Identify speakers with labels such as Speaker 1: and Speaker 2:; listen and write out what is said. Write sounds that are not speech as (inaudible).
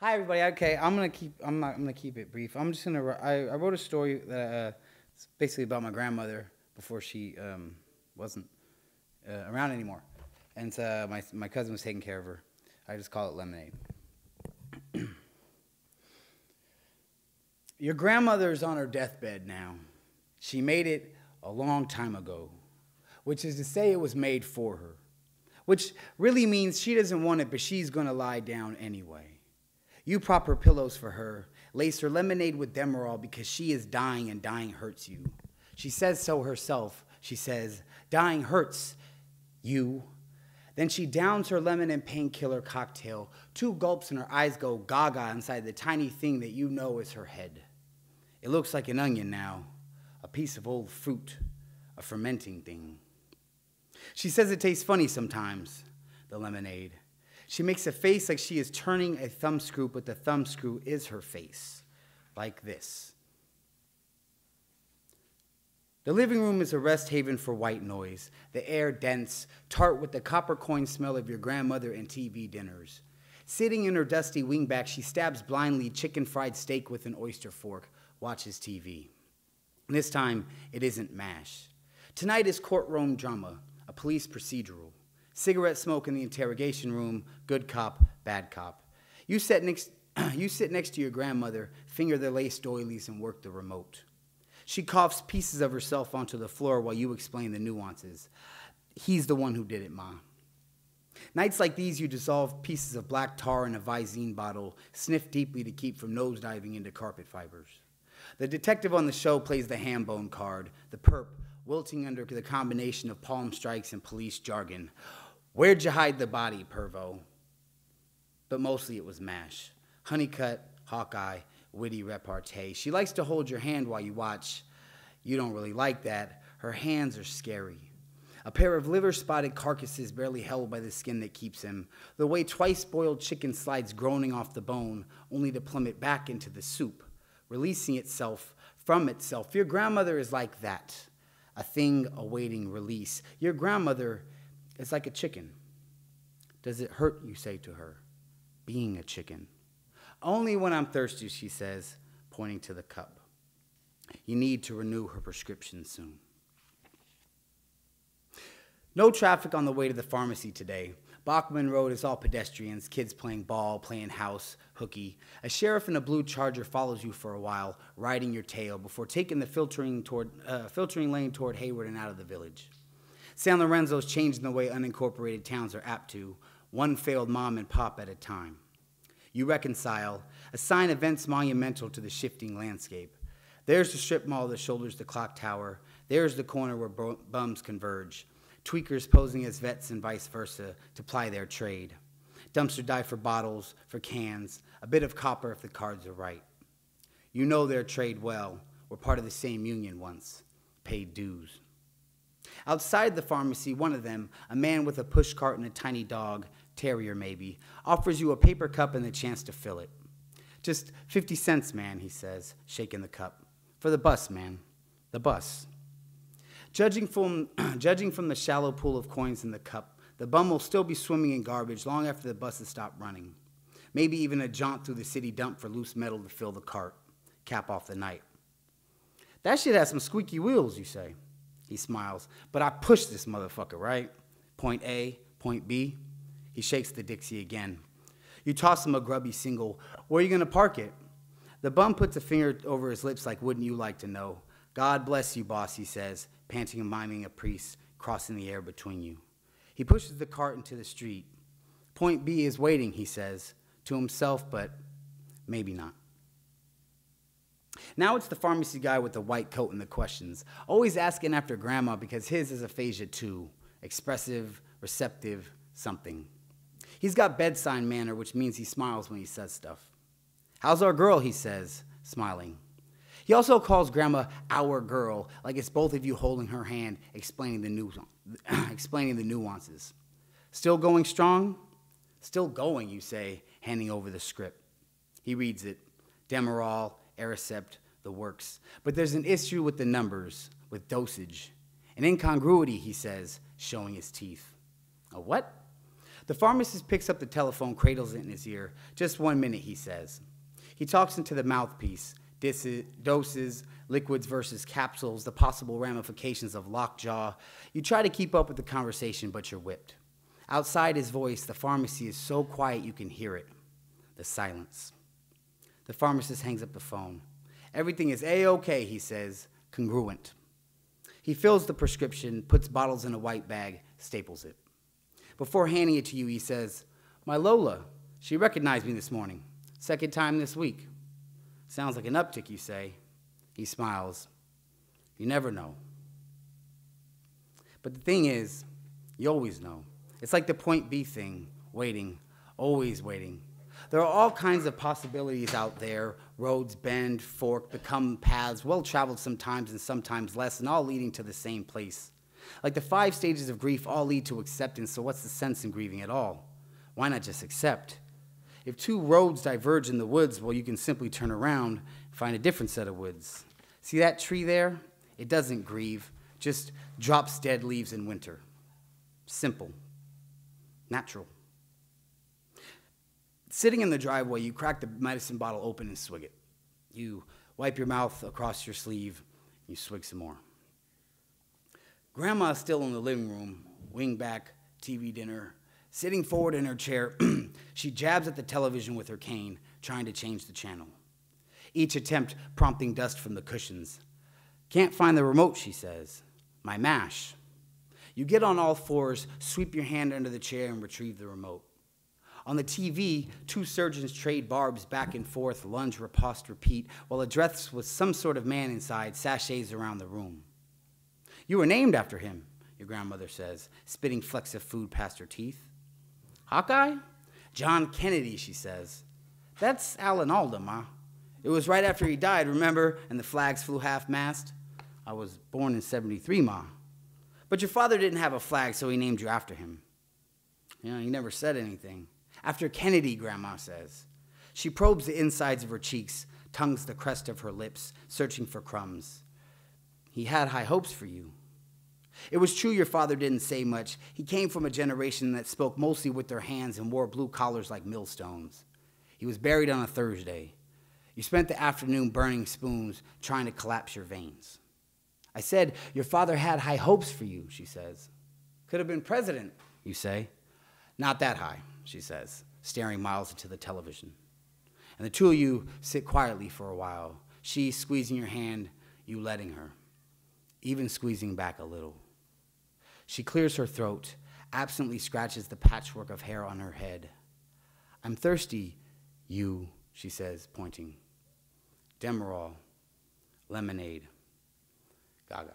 Speaker 1: Hi everybody. Okay, I'm gonna keep. I'm not. I'm gonna keep it brief. I'm just gonna. I, I wrote a story that uh, it's basically about my grandmother before she um, wasn't uh, around anymore, and uh, my my cousin was taking care of her. I just call it lemonade. Your grandmother's on her deathbed now. She made it a long time ago, which is to say it was made for her, which really means she doesn't want it, but she's gonna lie down anyway. You prop her pillows for her, lace her lemonade with Demerol because she is dying and dying hurts you. She says so herself. She says, Dying hurts you. Then she downs her lemon and painkiller cocktail. Two gulps and her eyes go gaga inside the tiny thing that you know is her head. It looks like an onion now, a piece of old fruit, a fermenting thing. She says it tastes funny sometimes, the lemonade. She makes a face like she is turning a thumbscrew, but the thumbscrew is her face, like this. The living room is a rest haven for white noise, the air dense, tart with the copper coin smell of your grandmother and TV dinners. Sitting in her dusty wingback, she stabs blindly chicken fried steak with an oyster fork, watches TV. This time, it isn't MASH. Tonight is courtroom drama, a police procedural. Cigarette smoke in the interrogation room, good cop, bad cop. You sit next, (clears throat) you sit next to your grandmother, finger the lace doilies, and work the remote. She coughs pieces of herself onto the floor while you explain the nuances. He's the one who did it, Ma. Nights like these, you dissolve pieces of black tar in a Visine bottle, sniff deeply to keep from nosediving into carpet fibers. The detective on the show plays the ham bone card, the perp, wilting under the combination of palm strikes and police jargon. Where'd you hide the body, Pervo? But mostly it was MASH. Hunnicutt, Hawkeye, witty repartee. She likes to hold your hand while you watch. You don't really like that. Her hands are scary. A pair of liver spotted carcasses barely held by the skin that keeps him. The way twice boiled chicken slides groaning off the bone, only to plummet back into the soup, releasing itself from itself. Your grandmother is like that, a thing awaiting release. Your grandmother is like a chicken. Does it hurt, you say to her, being a chicken? Only when I'm thirsty, she says, pointing to the cup. You need to renew her prescription soon. No traffic on the way to the pharmacy today. Bachman Road is all pedestrians, kids playing ball, playing house, hooky. A sheriff in a blue charger follows you for a while, riding your tail before taking the filtering, toward, uh, filtering lane toward Hayward and out of the village. San Lorenzo's changing the way unincorporated towns are apt to, one failed mom and pop at a time. You reconcile, assign events monumental to the shifting landscape. There's the strip mall that shoulders the clock tower. There's the corner where bums converge. Tweakers posing as vets and vice versa to ply their trade. Dumpster dive for bottles, for cans, a bit of copper if the cards are right. You know their trade well. We're part of the same union once. Paid dues. Outside the pharmacy, one of them, a man with a pushcart and a tiny dog, terrier maybe, offers you a paper cup and the chance to fill it. Just 50 cents, man, he says, shaking the cup. For the bus, man. The bus. Judging from, (clears throat) judging from the shallow pool of coins in the cup, the bum will still be swimming in garbage long after the buses stop running. Maybe even a jaunt through the city dump for loose metal to fill the cart, cap off the night. That shit has some squeaky wheels, you say. He smiles. But I push this motherfucker, right? Point A, point B. He shakes the Dixie again. You toss him a grubby single. Where are you going to park it? The bum puts a finger over his lips like, wouldn't you like to know? God bless you, boss, he says, panting and miming a priest crossing the air between you. He pushes the cart into the street. Point B is waiting, he says, to himself, but maybe not. Now it's the pharmacy guy with the white coat and the questions, always asking after grandma because his is aphasia too expressive, receptive, something. He's got bedside manner, which means he smiles when he says stuff. How's our girl? He says, smiling. He also calls grandma our girl, like it's both of you holding her hand, explaining the, nu- (coughs) explaining the nuances. Still going strong? Still going, you say, handing over the script. He reads it Demerol, Aricept, the works. But there's an issue with the numbers, with dosage. An incongruity, he says, showing his teeth. A what? The pharmacist picks up the telephone, cradles it in his ear. Just one minute, he says. He talks into the mouthpiece, doses, liquids versus capsules, the possible ramifications of lockjaw. You try to keep up with the conversation, but you're whipped. Outside his voice, the pharmacy is so quiet you can hear it the silence. The pharmacist hangs up the phone. Everything is A OK, he says, congruent. He fills the prescription, puts bottles in a white bag, staples it. Before handing it to you, he says, My Lola, she recognized me this morning. Second time this week. Sounds like an uptick, you say. He smiles. You never know. But the thing is, you always know. It's like the point B thing waiting, always waiting. There are all kinds of possibilities out there roads bend, fork, become paths, well traveled sometimes and sometimes less, and all leading to the same place. Like the five stages of grief all lead to acceptance, so what's the sense in grieving at all? Why not just accept? If two roads diverge in the woods, well, you can simply turn around find a different set of woods. See that tree there? It doesn't grieve, just drops dead leaves in winter. Simple, natural. Sitting in the driveway, you crack the medicine bottle open and swig it. You wipe your mouth across your sleeve, you swig some more. Grandma's still in the living room, wing back, TV dinner. Sitting forward in her chair, (clears throat) she jabs at the television with her cane, trying to change the channel. Each attempt prompting dust from the cushions. Can't find the remote, she says. My mash. You get on all fours, sweep your hand under the chair, and retrieve the remote. On the TV, two surgeons trade barbs back and forth, lunge, riposte, repeat, while a dress with some sort of man inside sashays around the room. You were named after him, your grandmother says, spitting flecks of food past her teeth. Hawkeye? John Kennedy, she says. That's Alan Alda, Ma. It was right after he died, remember? And the flags flew half mast. I was born in 73, Ma. But your father didn't have a flag, so he named you after him. You know, he never said anything. After Kennedy, Grandma says. She probes the insides of her cheeks, tongues the crest of her lips, searching for crumbs. He had high hopes for you. It was true your father didn't say much. He came from a generation that spoke mostly with their hands and wore blue collars like millstones. He was buried on a Thursday. You spent the afternoon burning spoons, trying to collapse your veins. I said, Your father had high hopes for you, she says. Could have been president, you say. Not that high she says, staring miles into the television. And the two of you sit quietly for a while, she squeezing your hand, you letting her, even squeezing back a little. She clears her throat, absently scratches the patchwork of hair on her head. I'm thirsty, you, she says, pointing. Demerol, lemonade, gaga.